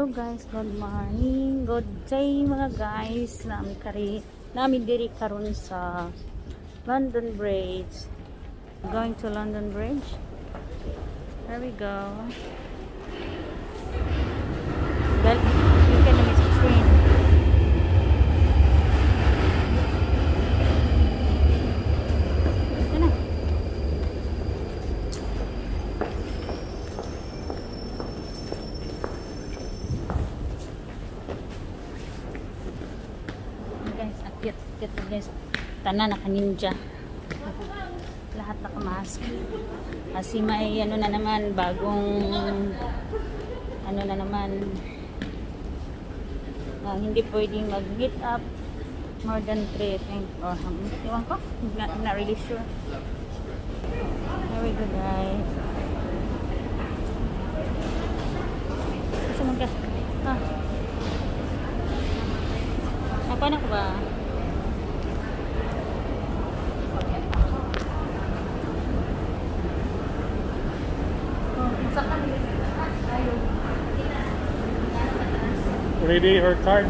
Hello guys, good morning. Good day mga guys. Nami kari nami diri karon sa London Bridge. Going to London Bridge. There we go. Well, you can miss train. Yan na. guys, akyat akyat na guys tanan naka ninja lahat naka mask kasi may ano na naman bagong ano na naman. Ah, hindi pwedeng mag meet up more than 3 I think. Or um, iwan ko. Not, not really sure. There we go guys. Kasi magka ah. Apa nak ba? Ready her card?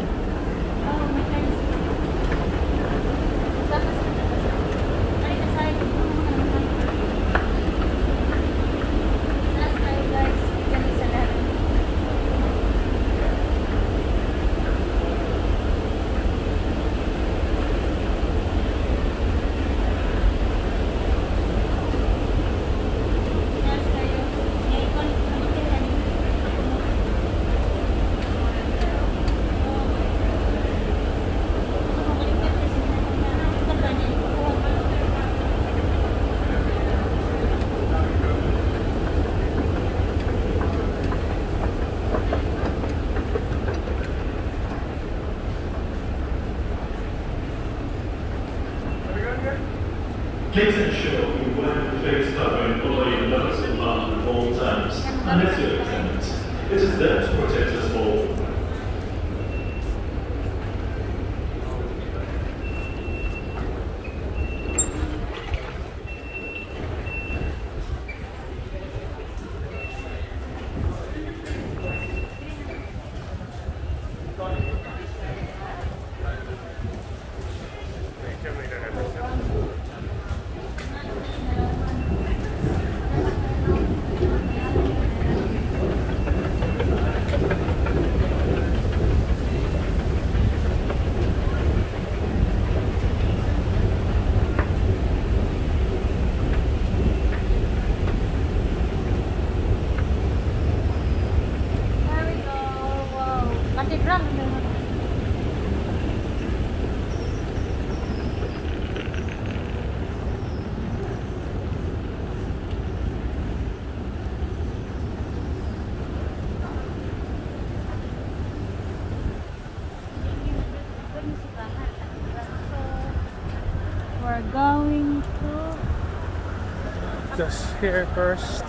At all times, unless you're exempt. It is there to protect us all. Here first.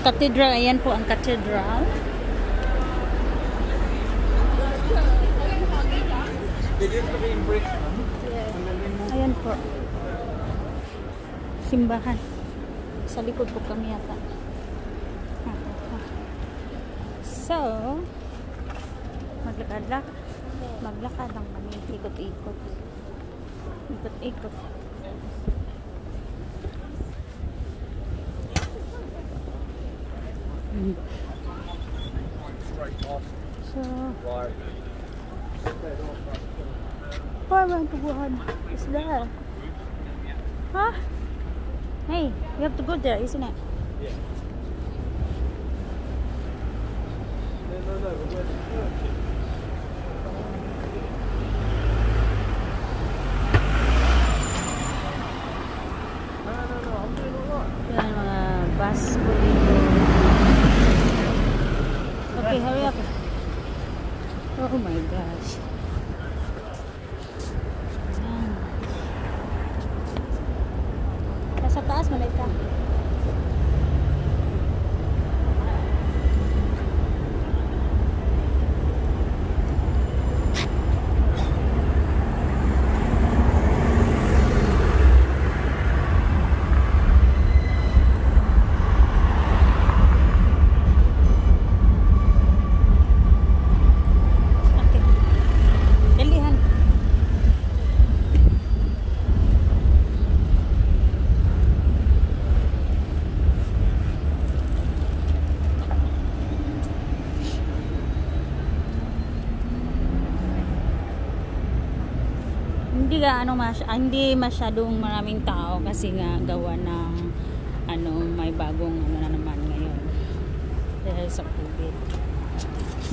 Ang cathedral, ayan po ang cathedral. Ayan po. Simbahan. Sa likod po kami yata. So, maglakad-lakad. Maglakad lang kami. Ikot-ikot. Ikot-ikot. Parang tubuhan. Is there? Huh? Hey, we have to go there, isn't it? Yan hindi ano mas ah, hindi masyadong maraming tao kasi nga gawa ng ano may bagong ano na naman ngayon dahil sa COVID.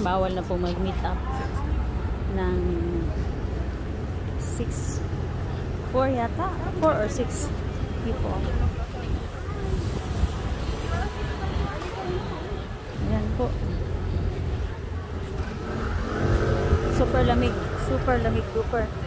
Bawal na po mag meet up ng 6 4 yata? 4 or 6 people. Ayan po. Super lamig super lamig na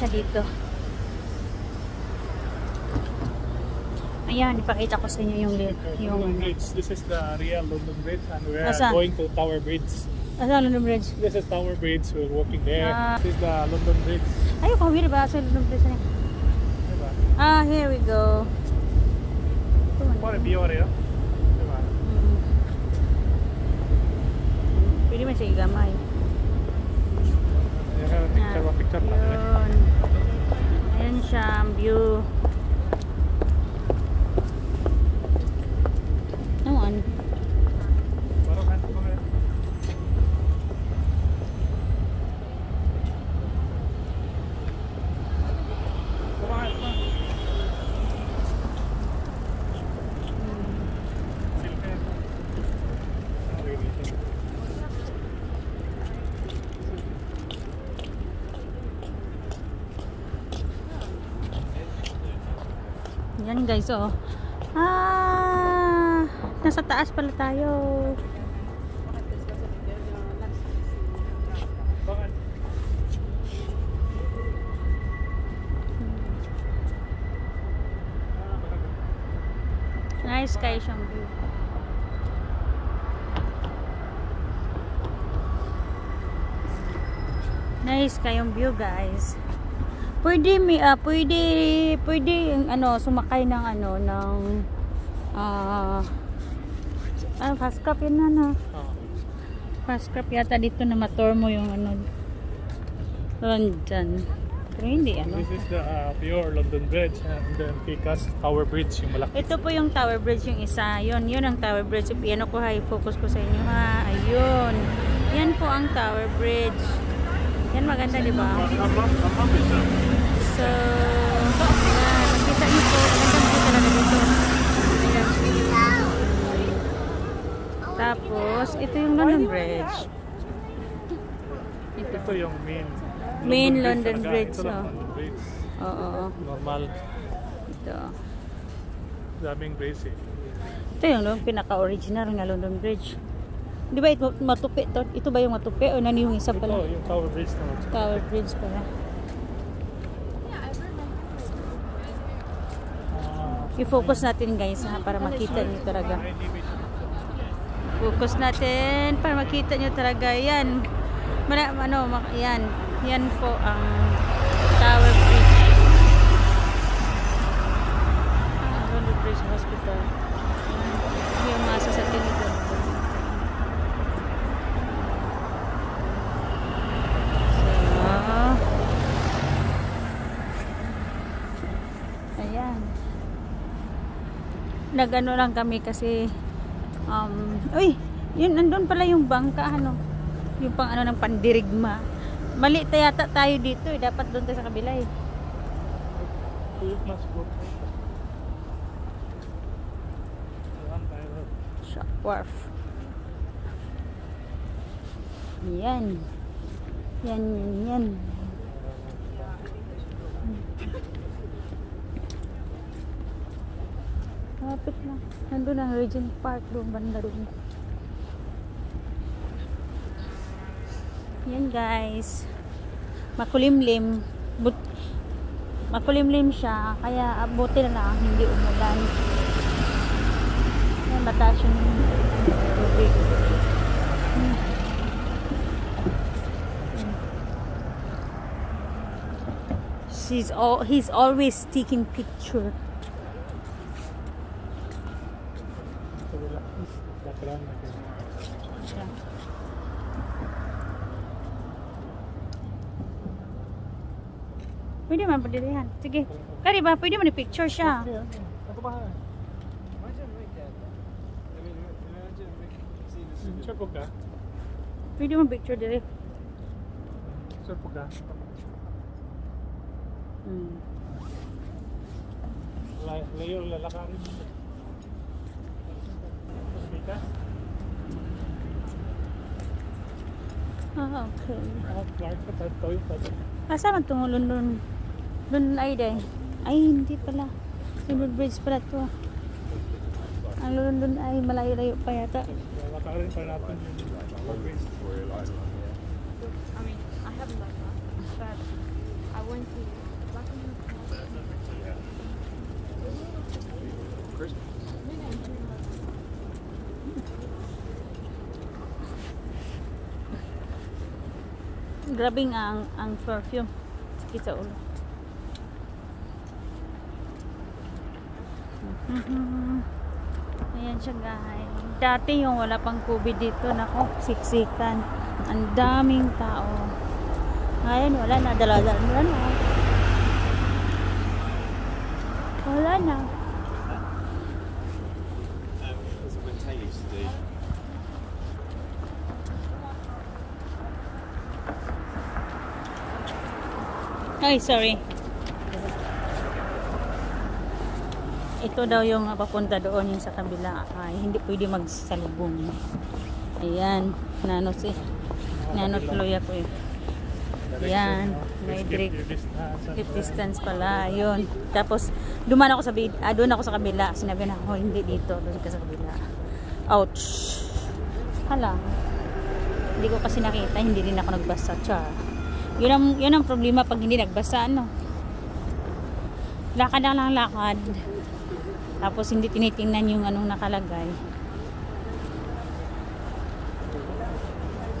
Siya dito. Ayan, ipakita ko sa inyo yung. Yung, London Bridge. This is the real London Bridge and we are Asa? going to Tower Bridge. Asan London Bridge? This is Tower Bridge. We're walking there. Ah. This is the London Bridge. Ko, hindi ba? Sa London Bridge na. Diba? Ah, here we go. Para view area. Diba? Mm. Pwede man siya igamay. Picture picture pa. Yun. Ayan siya ang view. Naman. Baru kan? Baru. Kumain pa. Silver. Ah, wait, wait. Yan guys, oh. Ah, nasa taas pala tayo. Nice guys yung view. Nice kayong view guys. Pwede mi ah, pwede pwede yung ano sumakay ng ano ng ah ah, fast crab yun na na. Oh. Fast crab yata dito na motor mo yung ano London. Pero hindi ano. This is the uh, pure London Bridge and then Picas Tower Bridge yung malaki. Ito po yung Tower Bridge yung isa. Yun, yun ang Tower Bridge. Ano ko ha, focus ko sa inyo ha. Ayun. Yan po ang Tower Bridge. Yan maganda, di ba? Uh, so, yan. Nakita niyo po. Magandang view talaga dito. Ayan. Tapos, ito yung London Bridge. Ito, ito yung main. Main London Bridge. Ito lang oh. London Bridge. Oo. Normal. Ito. Daming bridge eh. Ito yung pinaka-original na London Bridge. Di ba ito matupi to? Ito ba yung matupi o nani yung isa Ito, pala? yung Tower Bridge na. Tower Bridge pala. Ah, I-focus natin guys ha, para makita niyo talaga. Focus natin para makita niyo talaga. Yan. Mara, ano, yan. Yan po ang Tower Bridge. Ah, London Bridge Hospital. Yan. Yung mga sasakyan nito. So, ayan. Nagano lang kami kasi um, uy, yun, nandun pala yung bangka, ano, yung pang ano ng pandirigma. Mali ta yata tayo dito, eh. dapat doon tayo sa kabila eh. Sa wharf. Yan. Yan, yan, yan. Kapit na. Nandun ang Regent Park doon, banda doon. Yan guys. Makulimlim. But, makulimlim siya. Kaya abuti na lang hindi umulan. Yan, mataas yung tubig. She's all, he's always taking picture. Ito wala. Background na kayo. siya. Pwede man padilihan. Sige. Kari ba? Pwede man i-picture siya. Okay, okay. Ito ba? Sure po ka? Pwede man picture dili. Sure po ka? Hmm. La- Layo, lalakarin mo. Mika? Ah, okay. Ah, Clark pa tayo tayo. Asa man itong London? London ay day. Ay, hindi pala. London Bridge pala to. Ang London ay malayo-layo pa yata. Lalakarin pa natin yung Tower Bridge. I mean, I haven't done that, but I went to Buckingham Palace. Grabing ang ang perfume. Sakit sa ulo. Ayan siya guys. Dati yung wala pang COVID dito, nako, siksikan. Ang daming tao. Ngayon wala na, dala-dala wala na. Wala na. Ay, sorry. Ito daw yung papunta doon yung sa kabila. Ay, hindi pwede magsalubong. Ayan. Nano si. Nano tuloy ako eh. Yan. May direct. Keep distance pala. Yun. Tapos, duman ako sa bid ah, doon ako sa kabila. Sinabi na ako, hindi dito. Doon ka sa kabila. Ouch. Hala. Hindi ko kasi nakita. Hindi din ako nagbasa. Char. Yun ang, yun ang problema pag hindi nagbasa. Ano? Lakad lang lakad. Tapos hindi tinitingnan yung anong nakalagay.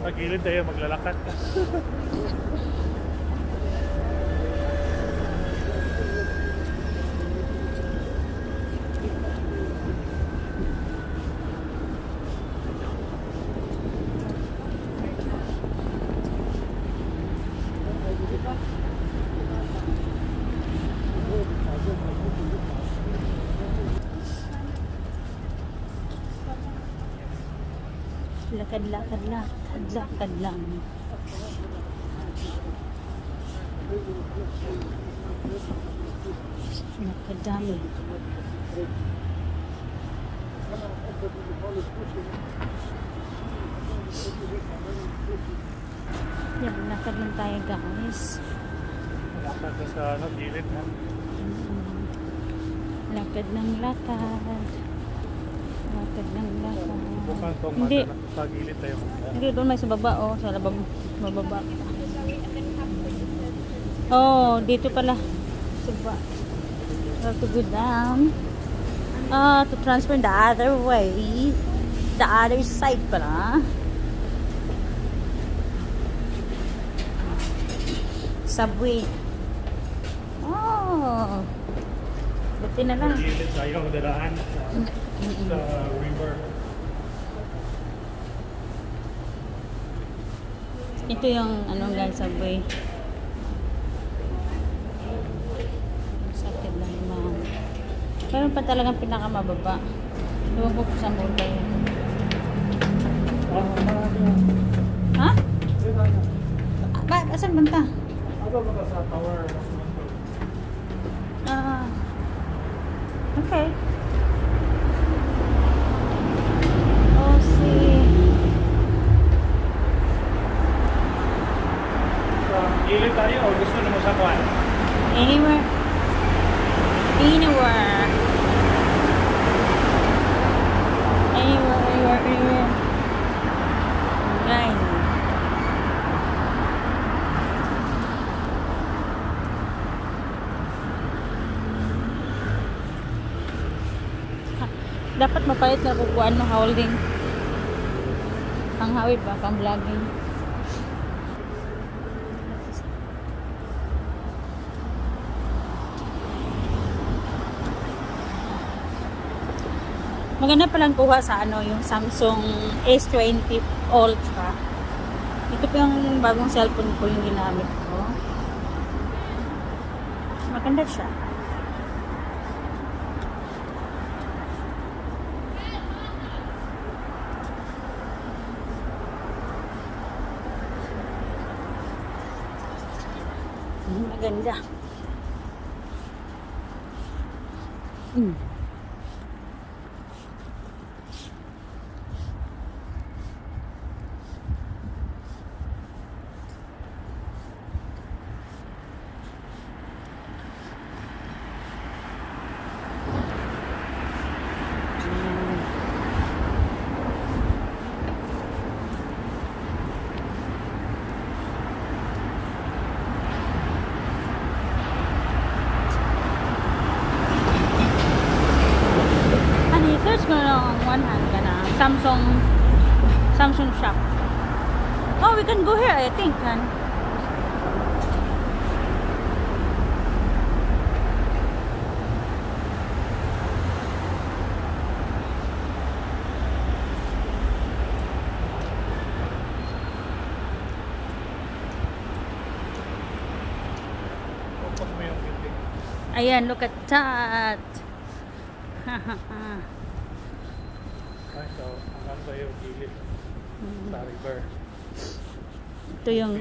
Sa gilid tayo maglalakad. Lakad-lakad lakad, lakad lang. Nakadami. Yan, lakad lang tayo guys. Lakad sa ano, gilid na. Lakad ng lakad. Lakad ng lakad. Hindi. Ano, sa gilid tayo. Hindi, doon may sa baba, oh. Sa labab, mababa. Oh, dito pala. Sa baba. Have to go down. Ah, to transfer the other way. The other side pala. Subway. Oh. Buti na lang. Gilid tayo dadaan sa, sa river. Ito yung ano guys, subway. Sakit lang naman. Meron pa talagang pinakamababa. Punta yun. Ah, marami. Ha? Ba, saan banta? Ano ba ka sa tower? Ah. okay. Oh, see. Sa gilid tayo o gusto na mo sa kwan? Anywhere. Anywhere. Anywhere, anywhere, anywhere. Guys. Ha- Dapat mapayat na kukuhaan ng holding. Pang hawid ba? Pang vlogging. Maganda palang kuha sa ano, yung Samsung S20 Ultra. Ito po yung bagong cellphone ko yung ginamit ko. Maganda siya. Mm, Maganda. Mm. Ano, search ko lang one hand ka na. Samsung Samsung shop. Oh, we can go here, I think, kan. Focus mo yung building. Ayan, look at that. Ay, so, hanggang tayo gilid sa river. Ito yung,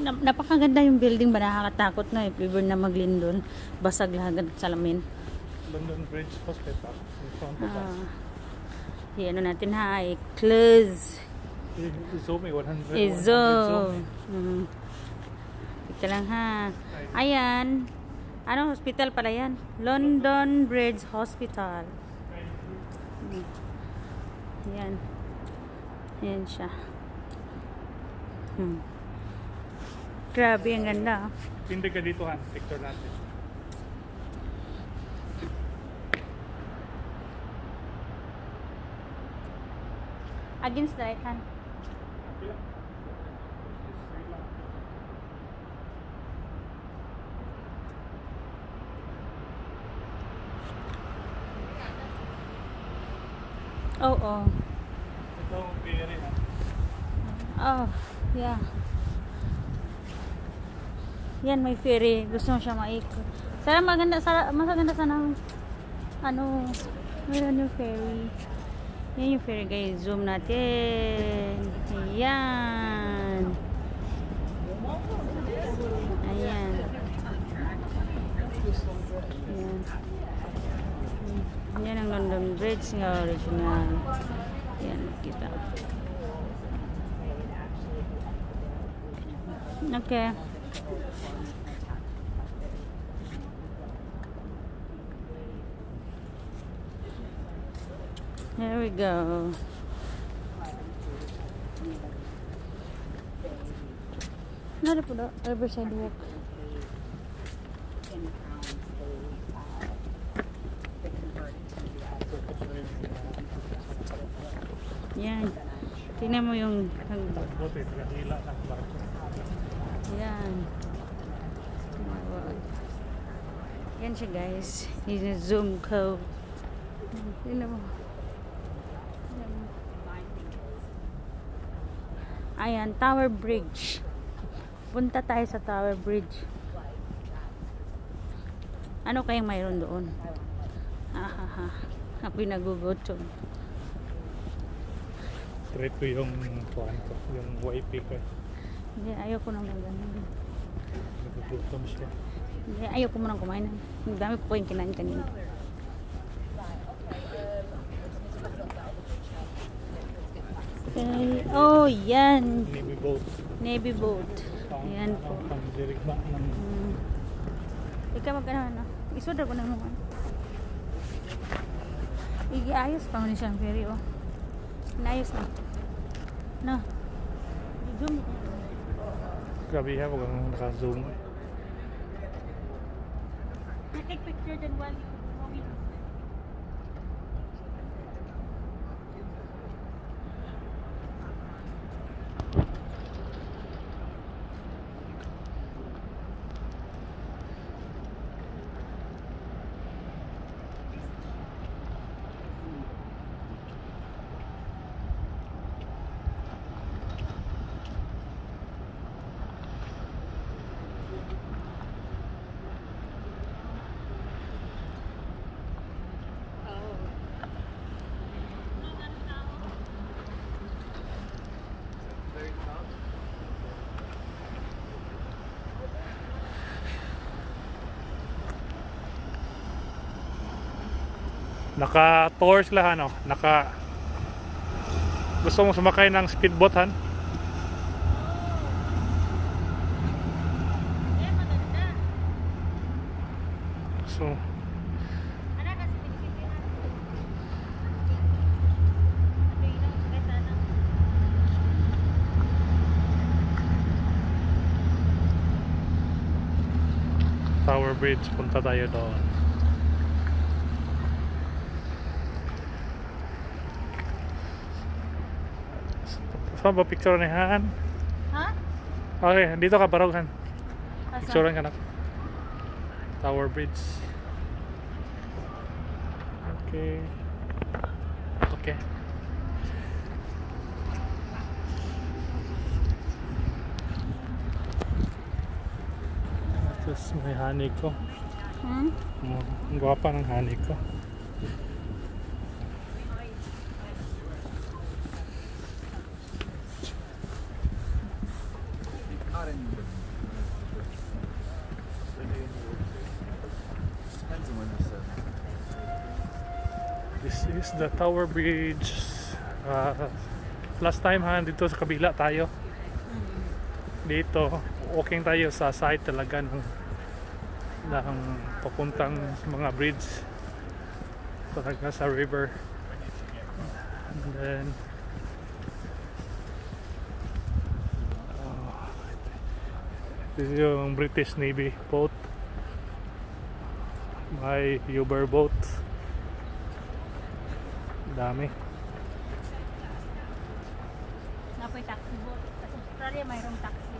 na- napakaganda yung building ba nakakatakot na if ever na maglindol. Basag lahat salamin. London Bridge Hospital in front of us. Ah. Yan ano natin ha, close. I-zoom eh, 100. 100 Izo. zoom eh. Mm. Ito lang ha. Ayan. Ano hospital pala yan? London Bridge Hospital. Yan. Yan siya. Hmm. Grabe, ang ganda. ah. Hindi ka dito ha, picture natin. Against the right Oo. Oh, Ito ang ferry ha. oh. yeah. Yan, may ferry. Gusto mo siya maikot. Sana maganda, sana, mas maganda sana ano, meron yung ferry. Yan yung ferry guys. Zoom natin. Ayan. Ayan. Ayan. Yan ang London Bridge nga original. Yan, kita. Okay. here we go. Nada Not a river dua. Tingnan mo yung Buti, tagahila ng barko. Yan. Yan siya guys. I-zoom ko. Tingnan mo. Ayan, Tower Bridge. Punta tayo sa Tower Bridge. Ano kayang mayroon doon? Ahaha. Ako'y nagugutom. Straight ko yung kuhan ko, yung wifi ko. Hindi, ayoko nang ganun. Nagugutom siya. Hindi, ayoko munang kumain. Ang dami ko yung kinain kanina. Okay. Oh, yan. Navy boat. Navy boat. Yan po. Hmm. Ikaw magkano na? Isodra ko na naman. Igiayos pa mo ni siyang ferry, oh. Inayos na. No. I-zoom ko. Grabe ha, huwag kang naka-zoom. Take picture then while Naka-tour sila ano, naka Gusto mo sumakay ng speedboat han? So? Tower Bridge, punta tayo doon. Saan ba picture ni Han? Ha? Okay, dito ka barog Han. Asa? Picturean ka na. Tower Bridge. Okay. Okay. Tapos may honey ko. Hmm? Oh, ang gwapa ng honey ko. The Tower Bridge. Uh, last time ha, dito sa kabila tayo. Dito, walking tayo sa side talaga ng ng papuntang mga bridge talaga sa river. And then uh, this is yung British Navy boat. May Uber boat. Dami. Napoy taxi boat. Sa Australia mayroong taxi.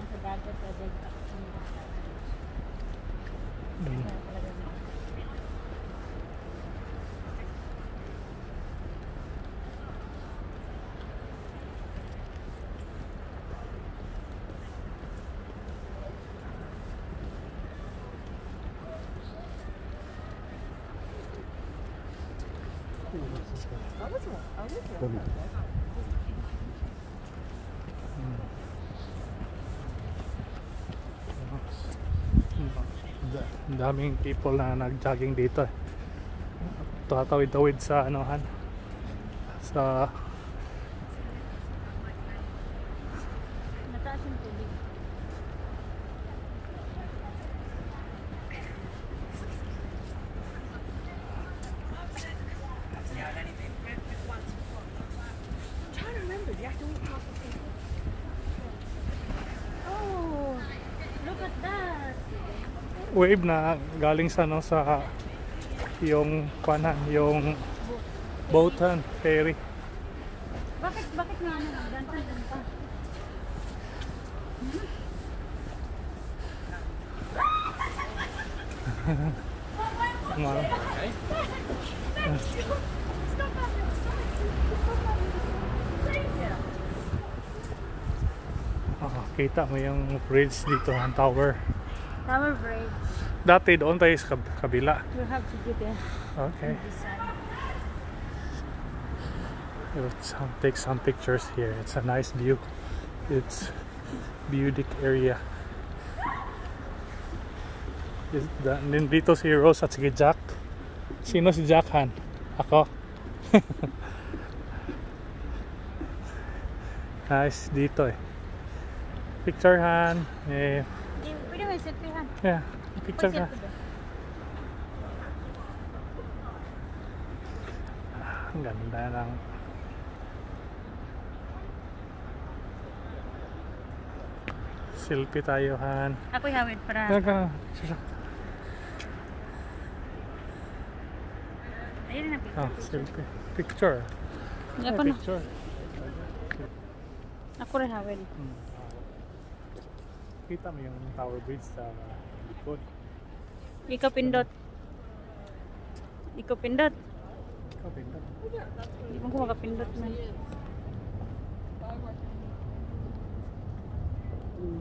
Nasa dagat sa dagat. Mm. Da- Ang daming people na nag-jogging dito. eh. Tatawid-tawid sa anohan. Sa wave na galing sa no sa yung kuanan, yung boatan ferry. Bakit, bakit nga ano, gantan lang pa? Ma- Ah, kita mo yung bridge dito, ang tower. Tower Bridge. Dati doon tayo sa kab- kabila. We have to go there. Okay. Let's um, take some pictures here. It's a nice view. It's beautic area. Is nandito si Rose at si Jack. Sino si Jack Han? Ako. nice dito eh. Picture Han. Eh, May selfie han. yeah, picture ka. Ang ganda ng Selfie tayo Han. Ako'y hawid para. Kaka. Ayun na picture. Ah, selfie. Picture. Ah, na. picture. Ako rin hawid. Kita mo yung Tower Bridge sa likod. Ikaw pindot. Ikaw pindot. Ikaw, pinta. Hindi mo ko makapindot man. Hmm.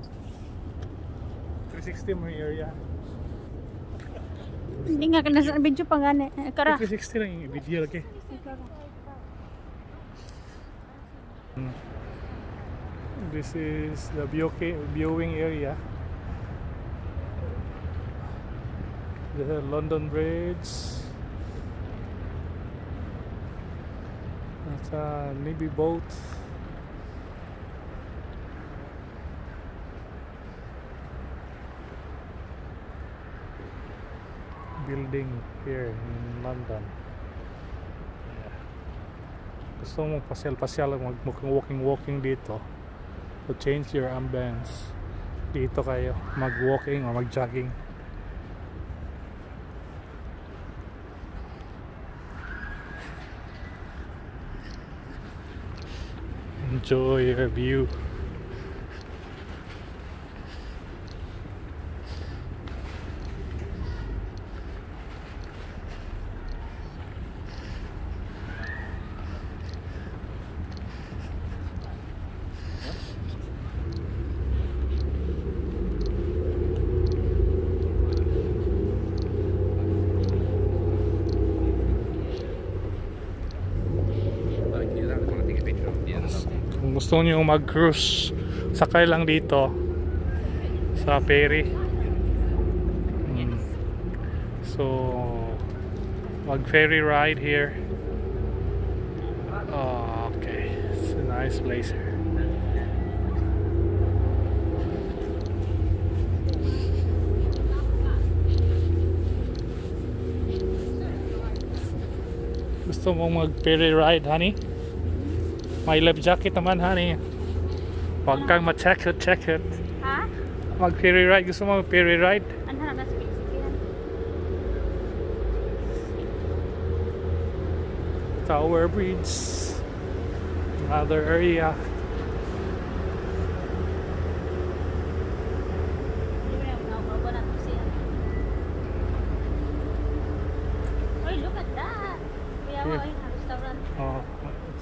360 mo yung area. Hindi nga nasa video pa nga ni. Eh, Kara. 360 lang yung video lagi. Mm. This is the view viewing area. The London Bridge. That's a Navy boat. Building here in London. Gusto mo pasyal-pasyal mag walking-walking dito to change your ambience. Dito kayo mag-walking or mag-jogging. Enjoy your view Like, you don't want to take a picture of the end of kung gusto niyo mag-cruise sakay lang dito sa ferry. Mm. so mag ferry ride here. Oh, okay. It's a nice place here. Gusto mong mag ferry ride honey may life jacket naman honey huwag kang ma-check it check it Ha? mag ferry ride gusto mo mag ferry ride Ano na picture? Tower Bridge another area Oy, look at that! Kuya Yeah. restaurant. oh,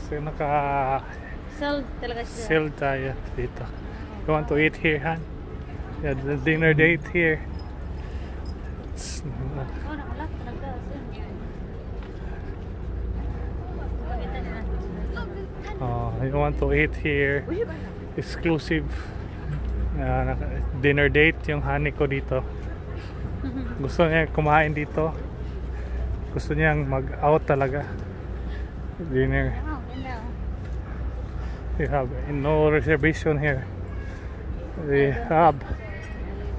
so naka Sold talaga siya. sale tayo dito you want to eat here Han? yeah, the dinner date here It's- Oh, nila. oh, you want to eat here exclusive uh, dinner date yung honey ko dito gusto niya kumain dito gusto niyang mag out talaga dinner oh. We have no reservation here. We have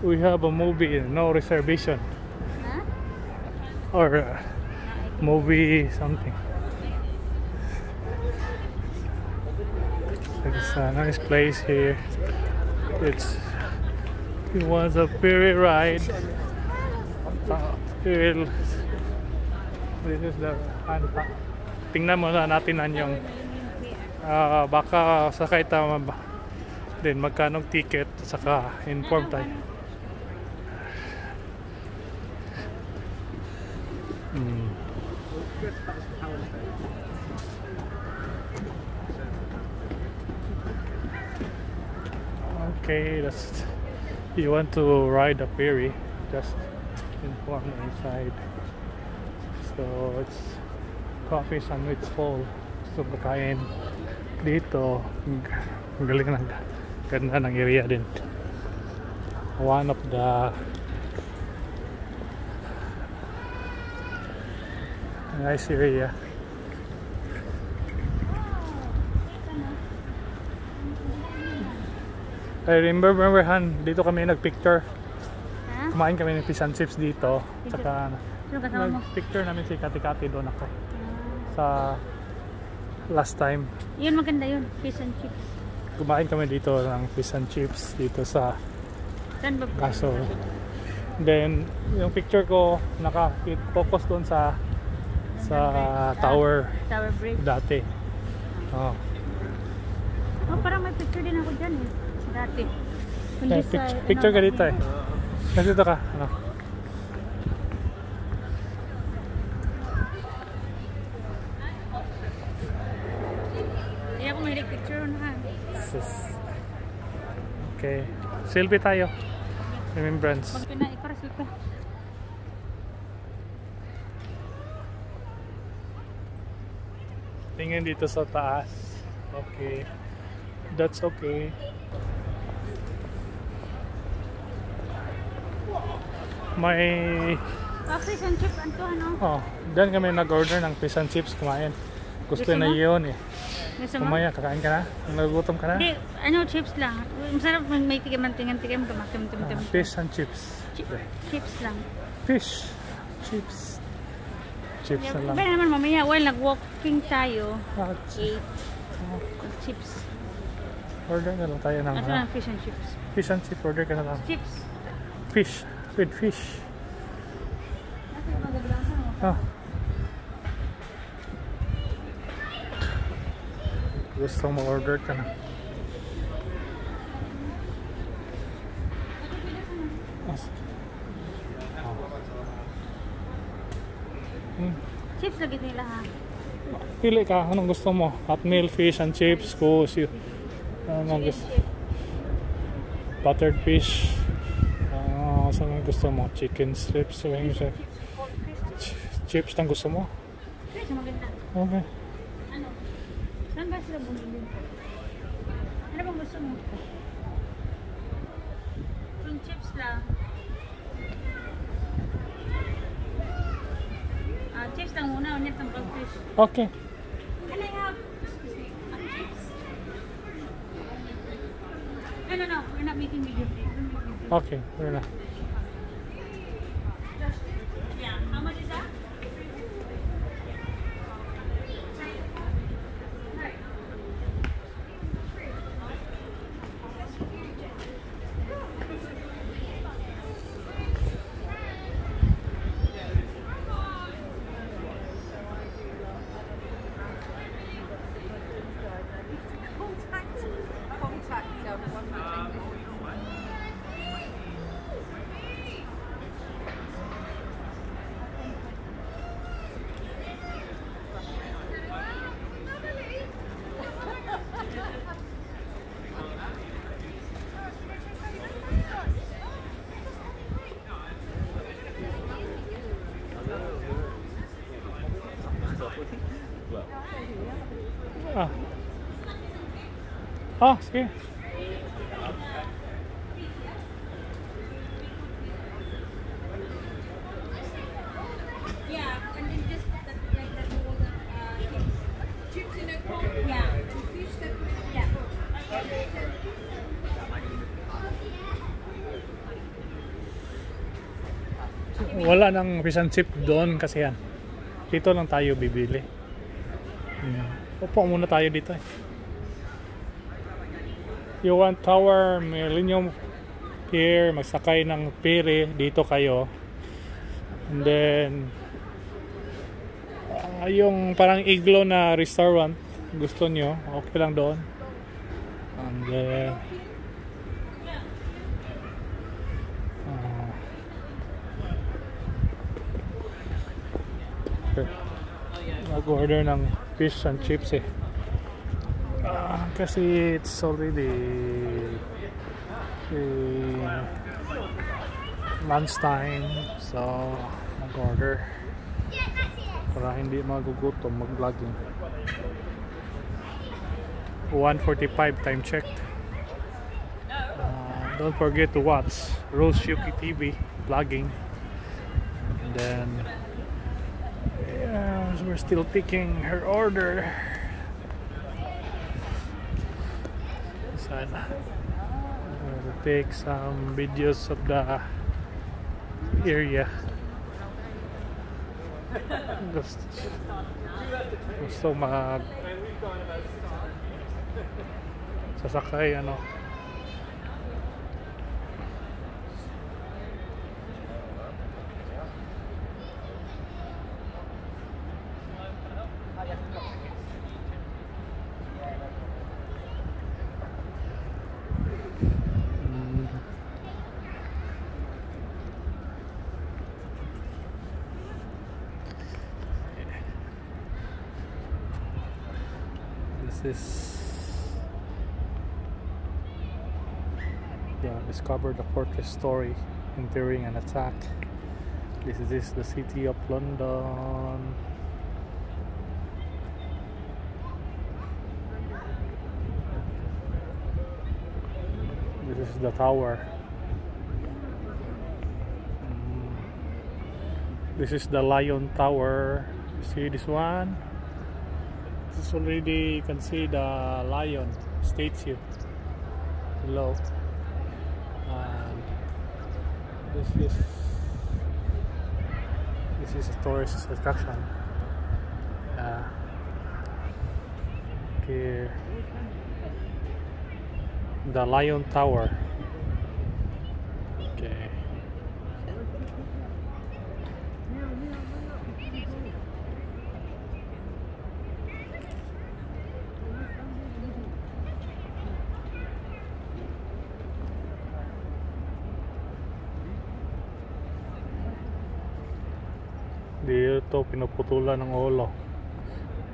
we have a movie no reservation. Or uh, movie something. It's a nice place here. It's it was a ferry ride. Uh, this is the pa tingnan muna natin an yung ah, baka sakay tayo mab- din magkano ticket saka inform tayo. Mm. okay that's you want to ride a ferry just inform inside. So it's coffee sandwich hall so pagkain dito ang galing ng ganda ng area din one of the nice area I remember, remember Han, dito kami nagpicture. Ha? Kumain kami ng fish and chips dito. Saka Sino kasama mo? nagpicture namin si Kati Kati doon ako. Sa last time. Yun maganda yun. Fish and chips. Kumain kami dito ng fish and chips dito sa? Kaso. Then, yung picture ko naka-focus doon sa sa tower Tower Bridge. dati. Oh. Oh, parang may picture din ako dyan eh. Dati. Kundi Eh, sa, pic- ano, picture ka dito eh. Nandito ka. Ano? Hindi ako mahilig picture na. Sus. Okay. Selfie tayo. Remembrance. Silpa. Tingin dito sa taas. Okay. That's okay. May Oh, fish and chips, ano? oh, diyan kami nag-order ng fish and chips kumain. Gusto na yun eh. Gusto mo? Kumaya, kakain ka na? Nagutom ka na? Hindi, ano, chips lang. Masarap may may tigaman, tingan, tigam, tumakim, tim, tim. Ah, fish and chips. Chi- Chips lang. Fish. Chips. Chips na lang. Iba naman mamaya, while nag-walking tayo, Ah, eat chips. order na lang tayo ng Ano ah, lang, fish and chips. fish and chips. Order ka na lang. Chips. Fish. With fish. Ah. Gusto mo order ka na. Hmm. Chips lagi nila ha. Pili ka, anong gusto mo? Hot meal, fish and chips, coos, y- ano gusto? Buttered fish. Ah, saan ang gusto mo? Chicken strips, wings, eh. Ch- chips ang gusto mo? Chips maganda. Okay. Saan ba sila bumili? Ano bang gusto mo? Yung chips lang. Ah, chips lang muna, fish. Okay. Can I have excuse me, uh, chips? No, no, no. We're not making. We're. Okay. That, yeah. Wala nang fish and chip doon kasi yan. Dito lang tayo bibili. Hmm. Upo muna tayo dito eh. You want Tower Millennium Pier, magsakay ng ferry, dito kayo. And then, ah, yung parang iglo na restaurant, gusto nyo, okay lang doon. And then, okay. mag-order ng fish and chips eh. Ah, kasi it's already eh, lunchtime so mag-order. Para hindi magugutom mag-vlogging. 145 time checked. Uh, don't forget to watch Rose Yuki TV vlogging. And then yeah, we're still taking her order sana to take some videos of the area. Gusto, gusto mag sasakay ano Mm. This is yeah, discover the fortress story entering an attack. This is this the city of London. This is the tower. Mm. This is the Lion Tower. See this one? This is already you can see the lion statue below. And this is this is a tourist attraction. Uh, here the Lion Tower. Pinuputulan ng ulo.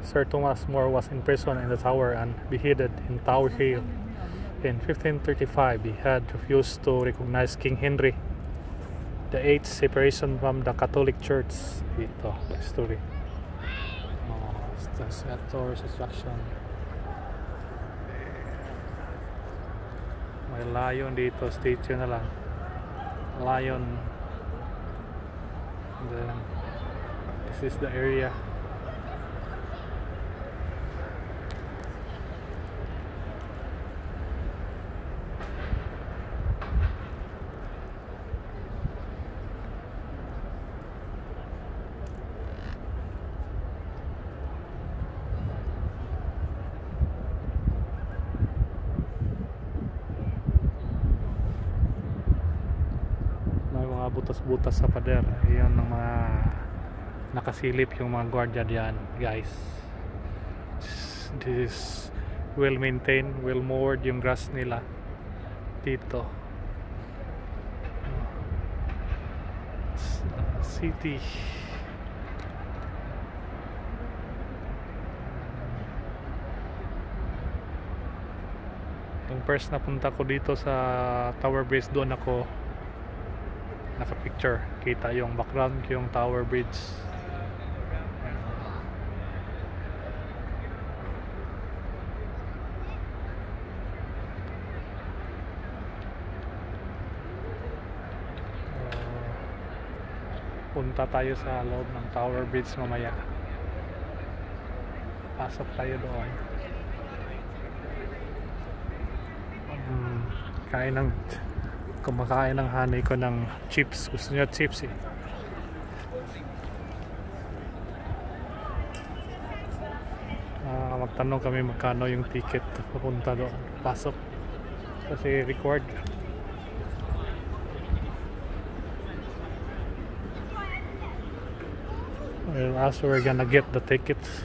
Sir Thomas More was imprisoned in the tower and beheaded in Tower Hill. In 1535, he had refused to recognize King Henry the Eighth's separation from the Catholic Church. Dito, history. Oh, tourist attraction. May lion dito, statue na lang. Lion. And then, this is the area. butas-butas sa pader yun ang mga nakasilip yung mga gwardiya diyan guys this is well maintained well moored yung grass nila dito city yung first na punta ko dito sa Tower Bridge doon ako naka-picture. Kita yung background yung Tower Bridge. Punta tayo sa loob ng Tower Bridge mamaya. Pasok tayo doon. Mm, kain ng kumakain ng hanay ko ng chips. Gusto niya chips eh. Ah, magtanong kami magkano yung ticket papunta doon. Pasok. Kasi record. Well, also we're gonna get the tickets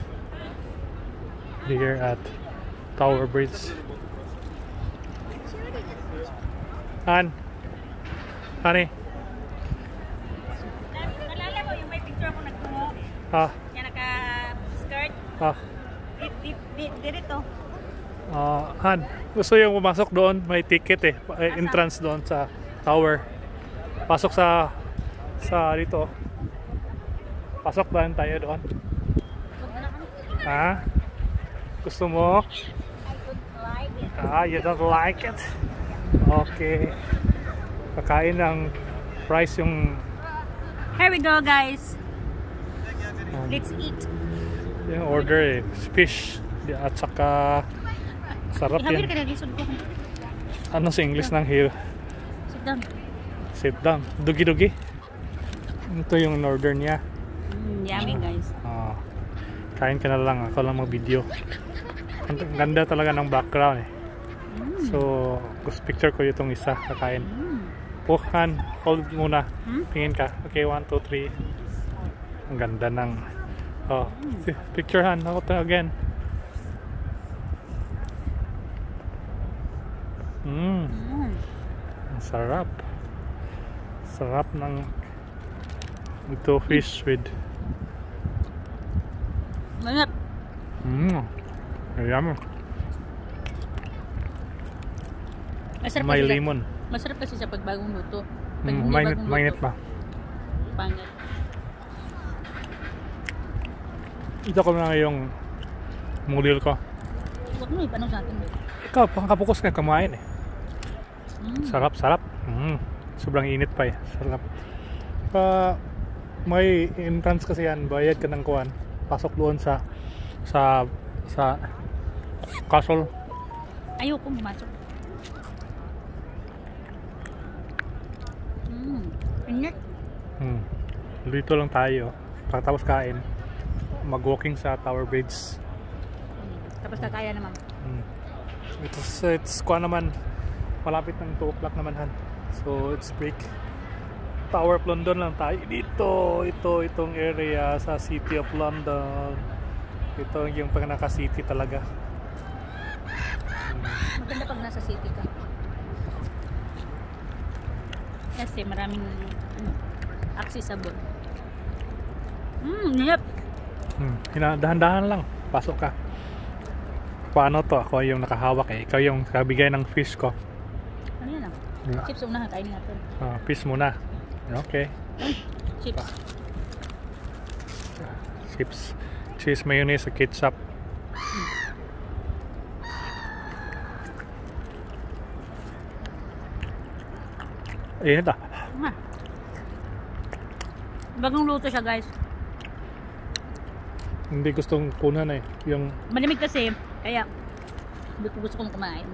here at Tower Bridge. Han? Honey? Nalala mo yung may picture ako nagtungo? Ah, Yan naka-skirt? ah. Di, di, di, dirito. Ah, Han, gusto yung pumasok doon, may ticket eh, eh, entrance doon sa tower. Pasok sa sa dito. Pasok ba tayo doon? Ha? Gusto mo? Ah, you don't like it? Okay. Kakain ng price yung Here we go guys. Let's eat. yung order eh. Fish. At saka sarap yan. Ano sa English ng here? Sit down. Sit down. Dugi-dugi. Ito yung order niya. Mm, yummy guys. Ah, kain ka na lang. Ako lang mag-video. Ang ganda talaga ng background eh. So, gusto picture ko itong isa kakain. Oh, Han, hold muna. Hmm? Tingin ka. Okay, 1, 2, 3. Ang ganda ng... Oh, si- picture Han. Ako to again. Mm, Mm. ang sarap. Sarap ng ito fish with Manap. mm, yummy. Masarap May kasi lemon. Masarap kasi sa pagbagong luto. Pag Mm, mainit, bagong mainit luto, pa. Pangit. Ito ko na yung mulil ko. Huwag mo itanong sa atin. Ikaw, pangkapokus ka kumain eh. Mm. Sarap, sarap. Mm, sobrang init pa eh. Sarap. Pa, may entrance kasi yan. Bayad ka ng kuwan. Pasok doon sa sa sa castle. Ayoko pumasok. Mm. Init. Hmm. Dito lang tayo. Pagkatapos kain, mag-walking sa Tower Bridge. Tapos kakaya naman. Hmm. It's, it's kuha naman, malapit ng 2 o'clock naman han. So, it's break. Tower of London lang tayo. Dito, ito, itong area sa City of London. Ito yung pinaka-city talaga. Maganda pag nasa city ka. Kasi maraming ano, accessible. Mm, yep. Hmm. Dahan-dahan lang. Pasok ka. Paano to? Ako yung nakahawak eh. Ikaw yung kabigay ng fish ko. Ano yan ah? Chips unahan, kainin natin. Ah, fish muna. Okay. Chips. Chips. Cheese, mayonnaise, ketchup. Init ah. Ah. Bagong luto siya guys. Hindi gustong kunan eh. Yung Malamig kasi, kaya hindi ko gusto kong kumain.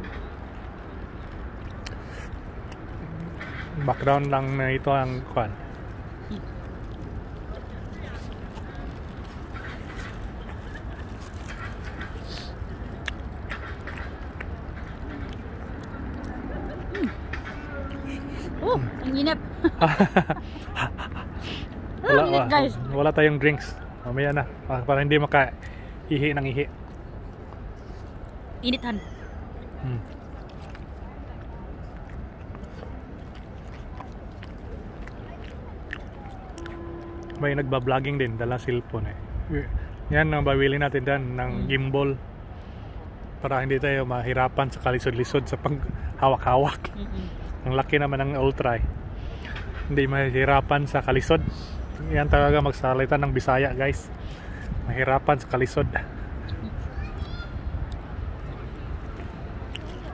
Background lang na ito ang kwan. Oh, ang inip. Wala, Ang init wa- guys. wala tayong drinks. Mamaya na. Ah, Para hindi maka ihi ng ihi. Initan. Hmm. May nagba-vlogging din, dala cellphone eh. Yan ang babili natin dan ng gimbal para hindi tayo mahirapan sa kalisod-lisod sa paghawak-hawak. Mm-mm. Ang laki naman ng ultra eh. Hindi mahirapan sa kalisod. Yan talaga magsalita ng Bisaya guys. Mahirapan sa kalisod.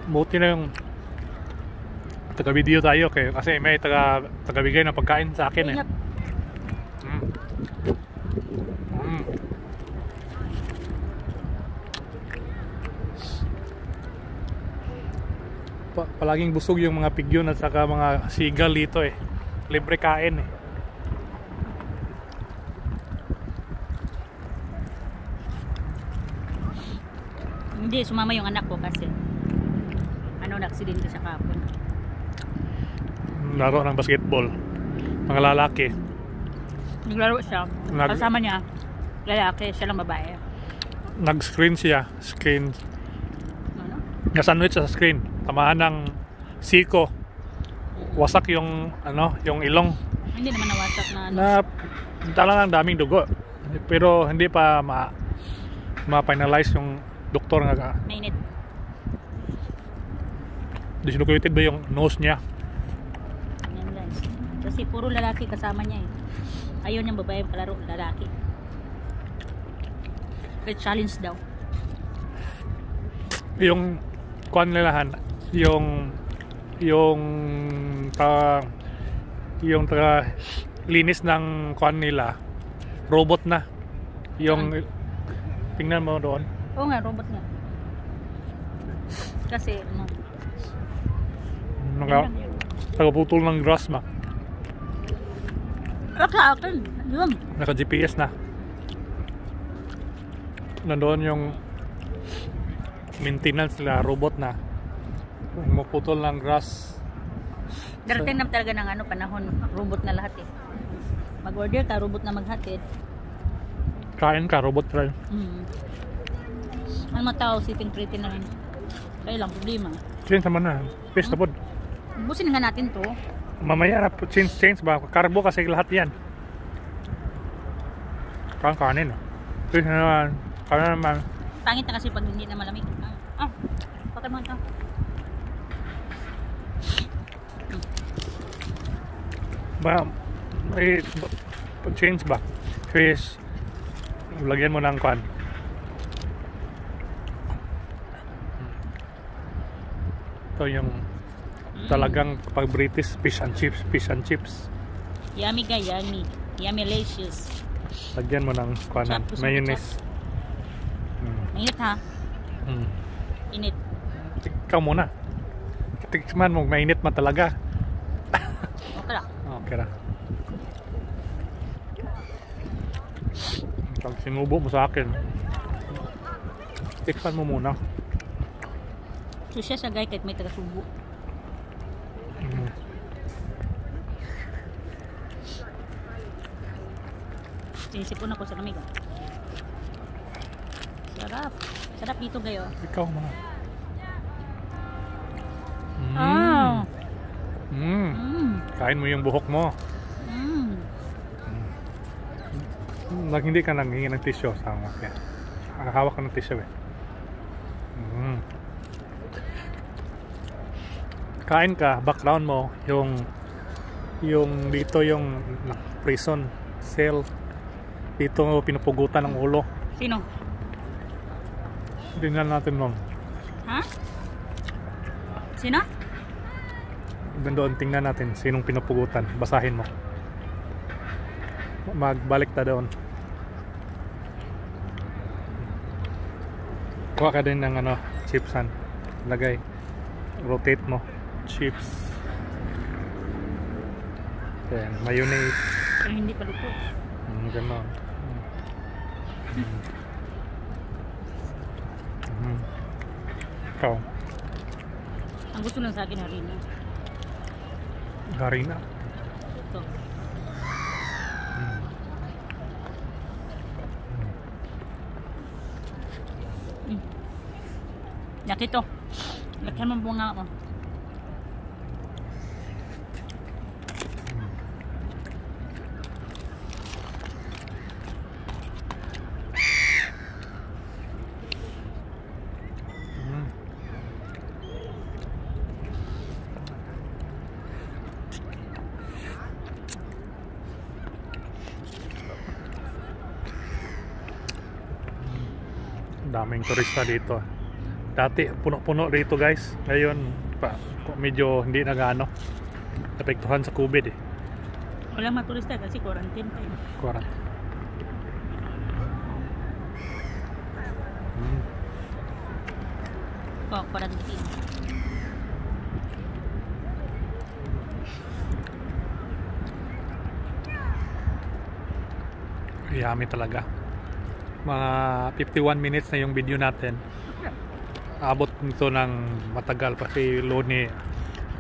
Buti na yung taga-video tayo kay kasi may taga taga-bigay ng pagkain sa akin eh. Inip. Mm. Mm. Pa- palaging busog yung mga pigyon at saka mga sigal dito eh. Libre kain eh. Hindi, sumama yung anak ko kasi ano, na-aksidente siya kahapon. Laro ng basketball. Mga lalaki. Naglaro siya. Nag- Kasama niya, lalaki, siya lang babae. Nag-screen siya. Screen. Ano? Nasandwich sa screen. Tamahan ng siko. Wasak yung, ano, yung ilong. Hindi naman nawasak na ano. Na talagang daming dugo. Pero hindi pa ma ma-finalize yung doktor nga Mainit. dislocated ba yung nose niya. Yan guys. Kasi puro lalaki kasama niya eh. Ayaw niyang babae palaro, lalaki. Kaya challenge daw. Yung kuan nilahan, yung yung ta yung taga linis ng kuan nila robot na yung tingnan mo doon Oo nga, robot nga. Kasi, ano, Naka, tagaputol ng grass ma. ah, sa akin, yun. Naka GPS na. Nandoon yung maintenance nila, robot na. Maputol ng grass. Darating na talaga ng ano, panahon, robot na lahat eh. Mag-order ka, robot na maghatid. Kain ka, robot rin. Mm. Ang mga tao, sitting pretty na rin. Kaya lang, problema. Change naman na. Fish na po. Busin nga natin to. Mamaya na, change, change ba? Carbo kasi lahat yan. Kang kanin. Fish na naman. Kanin naman. Pangit na kasi pag hindi na malamig. Ah, ah patay mo ito. Ba, may ba- change ba? Fish. Lagyan mo ng kwan. Ito yung talagang pag British fish and chips, fish and chips. Yummy guy, yummy. Yummy licious. Lagyan mo ng mo mayonnaise. Mm. Mainit ha? Mm. Init. Ikaw muna. Tikman mo, mainit man talaga. Okay lang. Okay ra. Pag sinubo mo sa akin, tikman mo muna. So siya sa guy kahit may taga-subo. Mm. Sinisipon ako sa lamig ah. Sarap. Sarap dito gayo. Ikaw muna. Mm. Kain mo yung buhok mo. Mm. Nag hindi ka nanghingi ng tissue sa mga kaya. Nakahawak ka ng tissue eh. Mm. Kain ka, background mo, yung yung dito yung prison cell. Dito pinupugutan ng ulo. Sino? Tingnan natin mong. Ha? Sino? Doon tingnan natin sinong pinupugutan. Basahin mo. Magbalik ta doon. Kuha ka din ng ano, chipsan. Lagay. Rotate mo. Chips. Then, mayonnaise. Pero hindi pa luto. Mm, ganon. Mm. Mm. Ikaw, Ang gusto lang sa akin harina. Harina. Ito. Mm. Yak ito. Lakyan mo ang bunga mo. Mm. Daming turista dito dati puno-puno dito guys ngayon pa, medyo hindi na gaano apektuhan sa COVID eh Walang maturista kasi quarantine tayo. Kuwarat. Mm. Oh, quarantine. Yummy talaga mga 51 minutes na yung video natin abot nito ng matagal pa kay Loni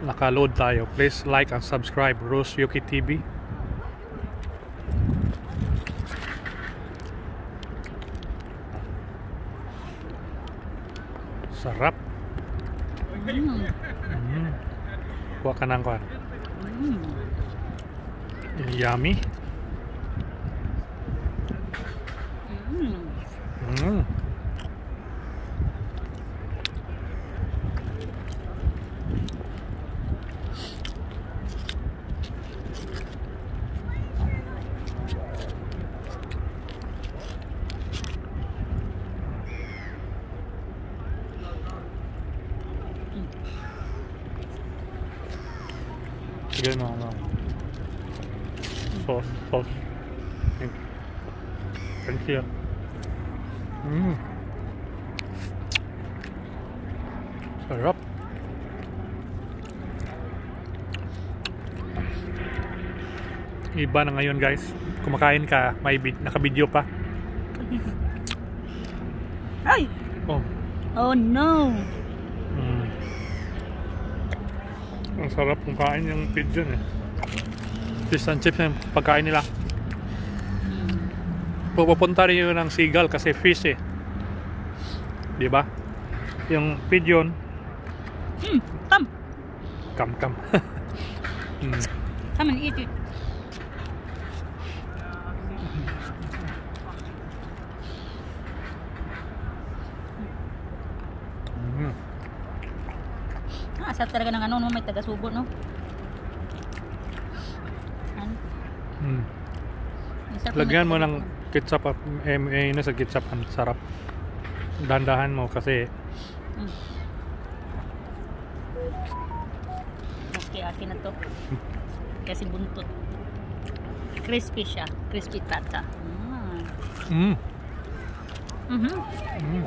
naka-load tayo please like and subscribe Rose Yuki TV sarap mm. Mm. kuha ka ng kuha mm. yummy Iba na ngayon guys. Kumakain ka, may vid- naka-video pa. Ay! Oh. Oh no! Mm. Ang sarap kumakain yung pigeon eh. Fish and chips yung pagkain nila. Pupunta rin yun ng seagull kasi fish eh. Di ba? Yung pigeon, Mm. Come! kam kam. mm. Come and eat it. Mm. Ah, sarap talaga ng ano, no? May taga-subo, no? Ano? Mm. Lagyan mo ng ketchup at eh, eh, yun sa ketchup ang sarap. Dandahan mo kasi Mm. Okay, akin na to. Kasi buntot. Crispy siya. Crispy tata. Mm. mm, Mhm. mm,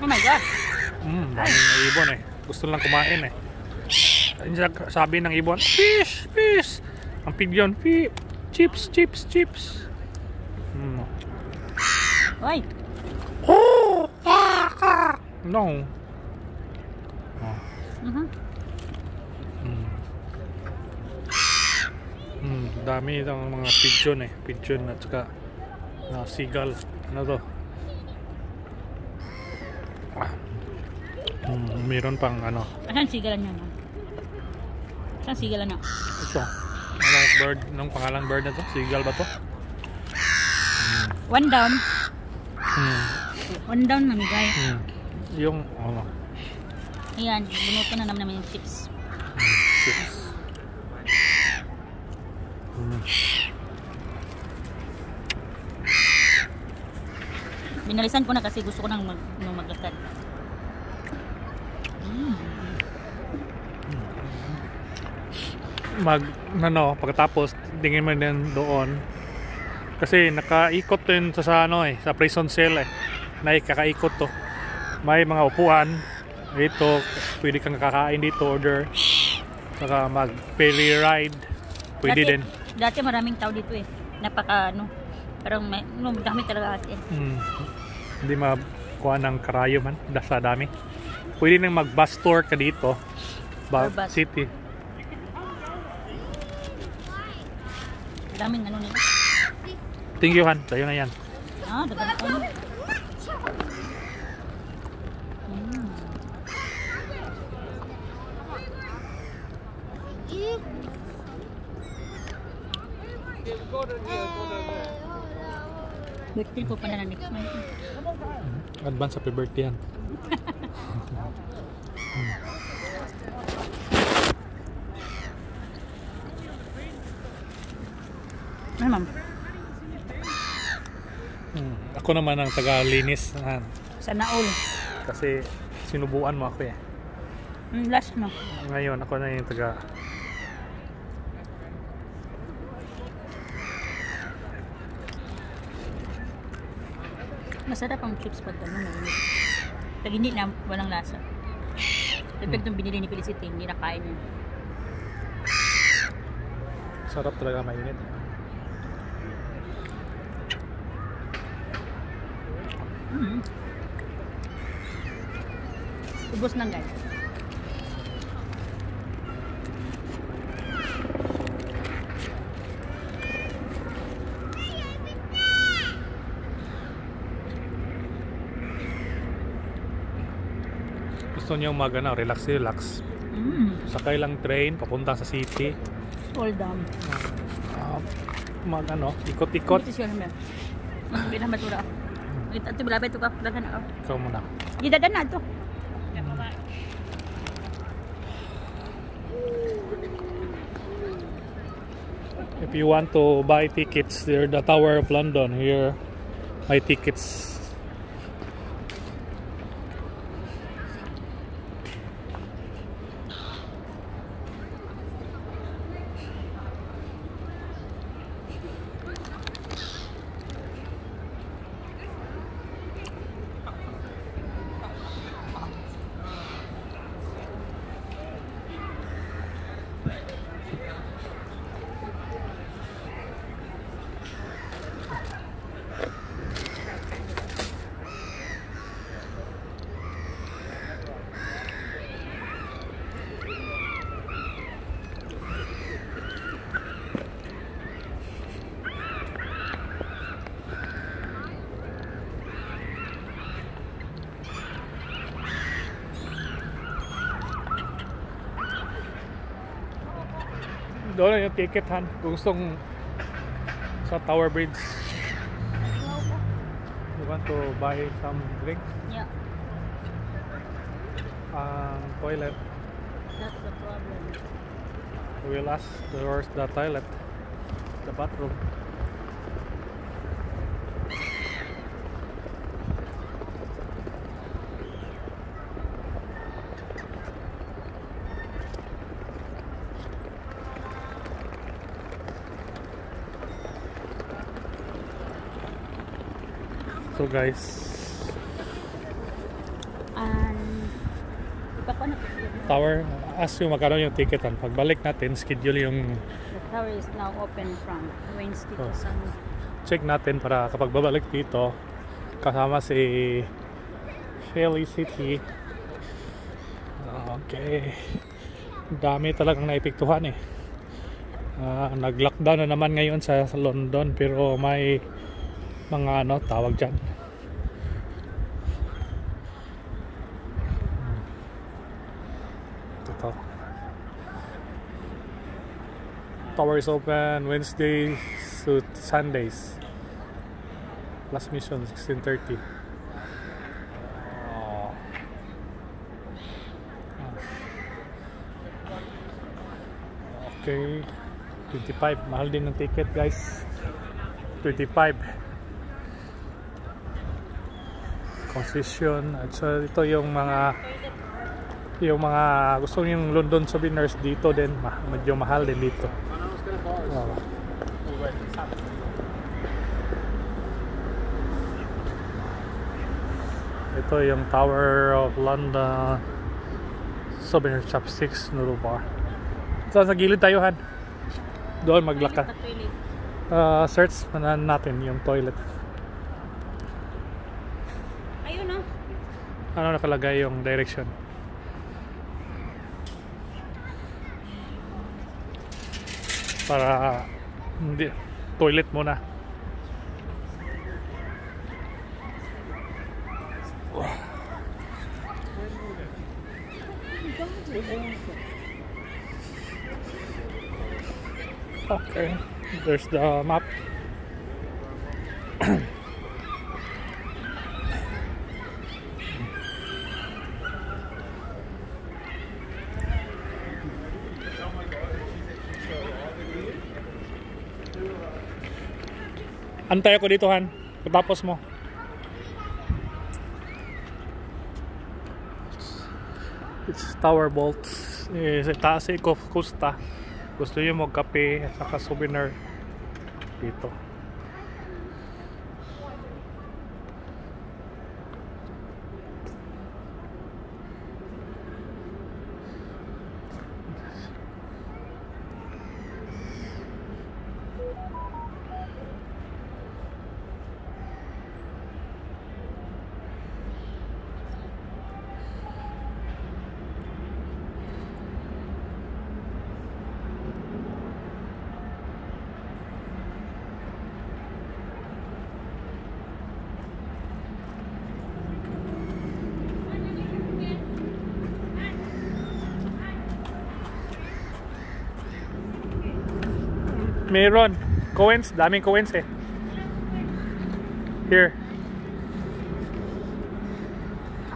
Oh my God. Mm, daming ibon eh. Gusto lang kumain eh. Sabi ng ibon, fish, fish. Ang pigeon, fi chips, chips, chips. Mm. Oy. No. Oh. Mhm. Mm. Mm, dami ng mga pigeon eh. Pigeon at saka na seagull. Ano to? Ah. Mm, meron pang ano. Asan sigalan niya, no? Asan sigalan niya? Ito. Anong bird? Anong pangalang bird na to? Seagull ba to? One down. Hmm. One down, mamigay. Hmm. Yung ano. Ayan, binuto na naman namin yung chips. Chips. Hmm. Binalisan ko na kasi gusto ko nang mag, no, maglakad. Mag ano pagkatapos tingin mo din doon kasi nakaikot din sa, sa ano eh sa prison cell eh na kakaikot to may mga upuan dito pwede kang kakain dito order saka mag ferry ride pwede dati, din Dati maraming tao dito eh. Napaka ano. Parang may, no, dami talaga ate. Hmm. hindi makuha ng karayo man sa dami pwede nang mag bus tour ka dito ba bus. city Daming ano nila. thank you Han tayo na yan Ah, dagan ko. Mm. Birthday ko pa na next month. advance happy birthday yan Ano ma'am? Hmm. ako naman ang taga-linis Han. Sana all. kasi sinubuan mo ako eh Mm, last no. Ngayon, ako na yung taga... Masarap ang chips pag ano mainit. Pag hindi na, walang lasa. Pag itong binili ni Felicity, hindi nakain niya. Sarap talaga mainit. Mm. Ubus lang guys. gusto nyo mag ano, relax relax Mm. sakay lang train papunta sa city All down. Ah, mag ano ikot-ikot Ito siya naman. Hindi na matura. Ito, ito, bilabay ito ka. Dagan ako. ikaw muna Gidagan na ito. if you want to buy tickets there the Tower of London here buy tickets doon yung ticket han. Kung gustong sa Tower Bridge. You want to buy some drink? Yeah, um, toilet. That's the problem. we'll ask where's the toilet. The bathroom guys, And, na tower, ask yung magkano yung ticketan. Pagbalik natin, schedule yung The tower is now open from Wednesday Oh. to Sunday. check natin para kapag babalik dito, kasama si Shelly City. Okay. Dami talagang naipiktuhan eh. Ah, nag-lockdown na naman ngayon sa, sa London pero may mga ano tawag dyan. Ito. Tower is open Wednesday to Sundays. Last mission 16:30. Oh. Okay. 25. Mahal din ng ticket, guys. 25. Concession. At so, ito yung mga yung mga gusto yung London souvenirs dito din. Medyo mahal din dito. Oh. Ito yung Tower of London Souvenir Shop 6 Noodle Bar. Saan sa gilid tayo, Han? Doon toilet. Uh, search na natin yung toilet. Ayun no. Ano nakalagay yung direction? Para hindi toilet muna. Okay, there's the map. Antay ako dito, Han. Patapos mo. It's Tower Bolt. Eh, sa taas ay Cof- Costa. Gusto nyo magkape at saka souvenir dito. Meron. Coins, daming coins eh. Here.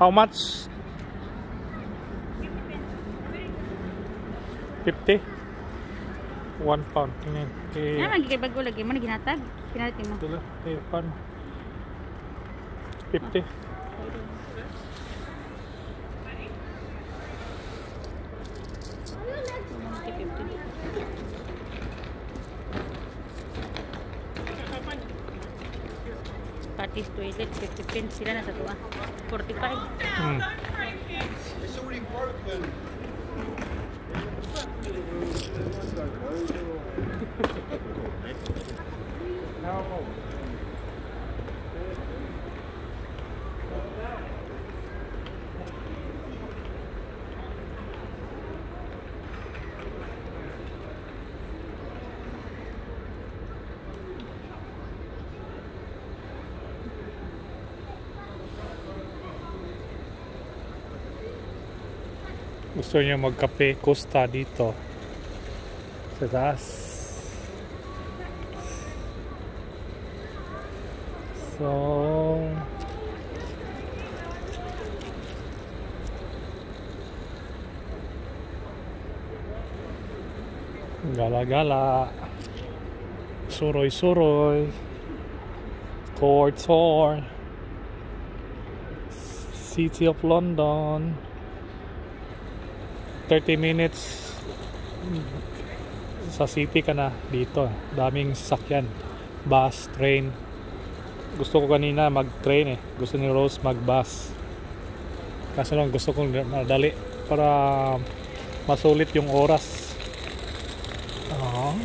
How much? 50? 1 pound. Tingnan. Eh, Ano magigay bago lagi mo na ginatag? Pinalit mo. Dala, eh, 50. Parties toilet, 50 pence sila na sa tuwa. 45. Hmm. Gusto niyo magkape Costa dito. Sa taas. So, Gala-gala. Suroy-suroy. Tour-tour. City of London. 30 minutes sa city ka na dito. Daming sasakyan. Bus, train. Gusto ko kanina mag-train eh. Gusto ni Rose mag-bus. Kaso lang gusto kong madali para masulit yung oras. Ah.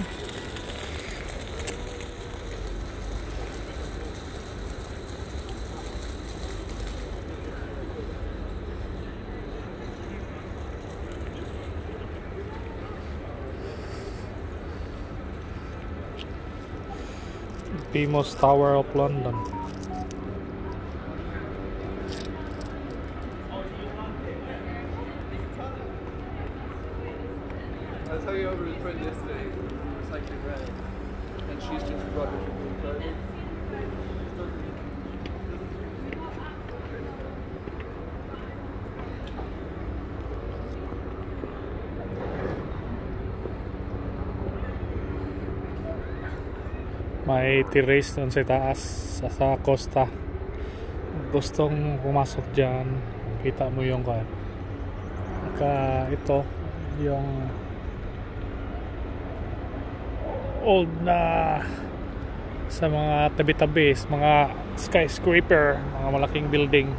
Famous Tower of London. May terrace doon sa taas sa, sa costa. Gustong pumasok dyan. Kita mo yung kan. Ka ito yung old na sa mga tabi-tabi, mga skyscraper, mga malaking building.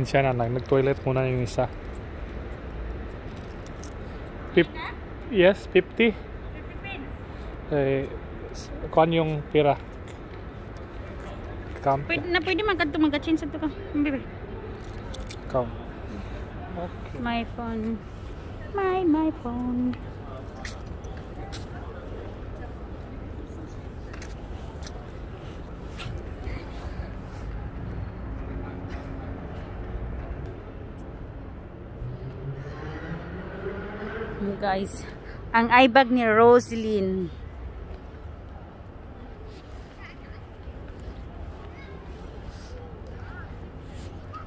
Pasensya na lang, nag-toilet muna yung isa. Pip yes, 50. Eh, kuan yung pira. Count. Pwede na pwede man kadto mag-change sa to ka. Bebe. Count. Okay. My phone. My my phone. Yung guys, ang eyebag ni Roselyn.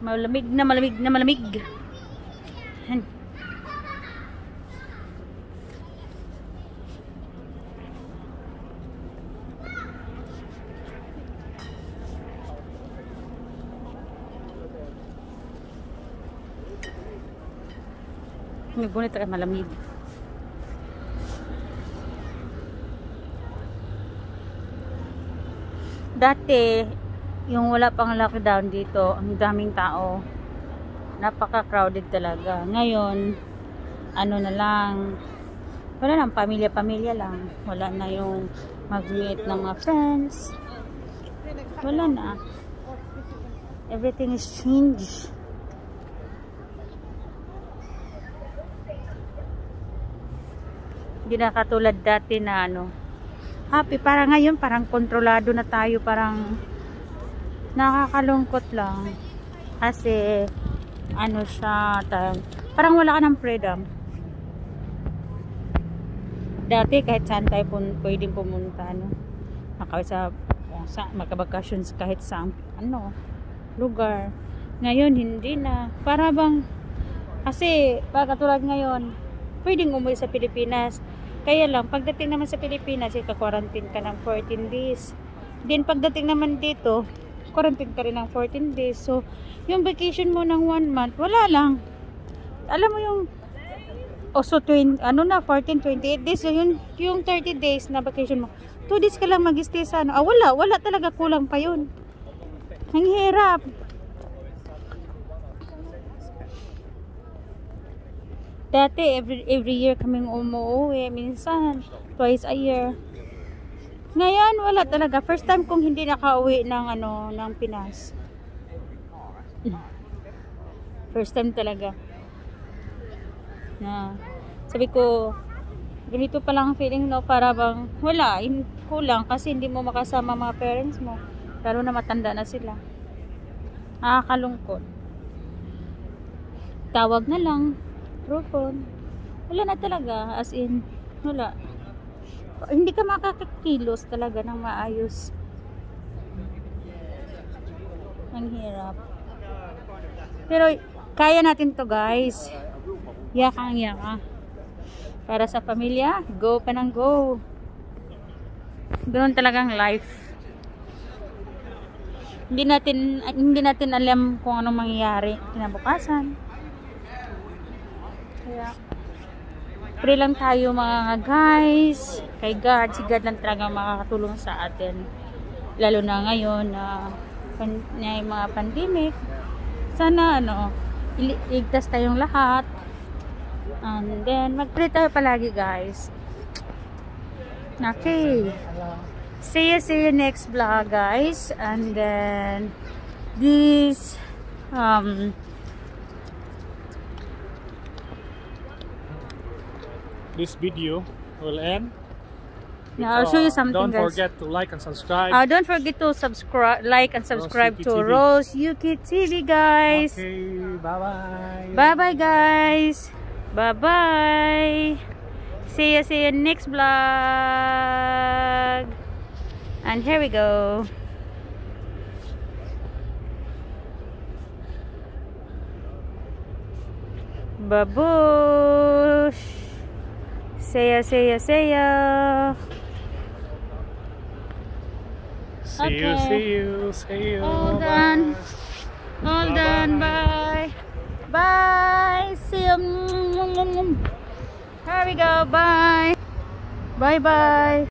Malamig na malamig na malamig. Yan. May bonnet ay malamig. Dati, yung wala pang lockdown dito, ang daming tao. Napaka-crowded talaga. Ngayon, ano na lang, Wala lang, pamilya-pamilya lang. Wala na yung mag-meet ng mga friends. Wala na. Everything is changed. Hindi na katulad dati na ano. Happy. Parang ngayon, parang kontrolado na tayo. Parang nakakalungkot lang. Kasi, ano siya, ta- parang wala ka ng freedom. Dati, kahit saan tayo pun pwedeng pumunta, no? Maka sa, magkabakasyon kahit sa, ano, lugar. Ngayon, hindi na. Para bang, kasi, katulad ngayon, pwedeng umuwi sa Pilipinas. Kaya lang, pagdating naman sa Pilipinas, ika-quarantine ka ng 14 days. Then, pagdating naman dito, quarantine ka rin ng 14 days. So, yung vacation mo ng 1 month, wala lang. Alam mo yung, o so, 20, ano na, 14, 28 days. Yun, yung 30 days na vacation mo, 2 days ka lang mag-stay sa ano. Ah, wala, wala talaga, kulang pa yun. Ang hirap. Dati, every, every year kaming umuwi. Minsan, twice a year. Ngayon, wala talaga. First time kong hindi nakauwi ng, ano, ng Pinas. First time talaga. Na, sabi ko, ganito pa lang ang feeling, no? Para bang, wala, in, kulang kasi hindi mo makasama mga parents mo. Lalo na matanda na sila. Nakakalungkot. Tawag na lang. Through phone. Wala na talaga. As in, wala. Hindi ka makakakilos talaga ng maayos. Ang hirap. Pero, kaya natin to guys. Yakang yaka. Para sa pamilya, go pa ng go. Ganoon talagang life. Hindi natin hindi natin alam kung anong mangyayari kinabukasan. Pray lang tayo mga guys. Kay God, si God lang talaga makakatulong sa atin. Lalo na ngayon na na yung mga pandemic. Sana ano, ili- iligtas tayong lahat. And then, mag-pray tayo palagi guys. Okay. See you, see you next vlog guys. And then, this, um, This video will end. now I'll show you Uh, something Don't guys. forget to like and subscribe. Uh, don't forget to subscribe, like and subscribe Yuki to. Rose Yuki TV guys. Okay, bye-bye. Bye bye guys. Bye bye. See you see you next vlog. And here we go. Babush. See ya, see ya, see ya. See you, Okay. see you, see you. All Bye-bye. done. All Bye-bye. done. Bye. Bye. See you. Here we go. Bye. Bye bye.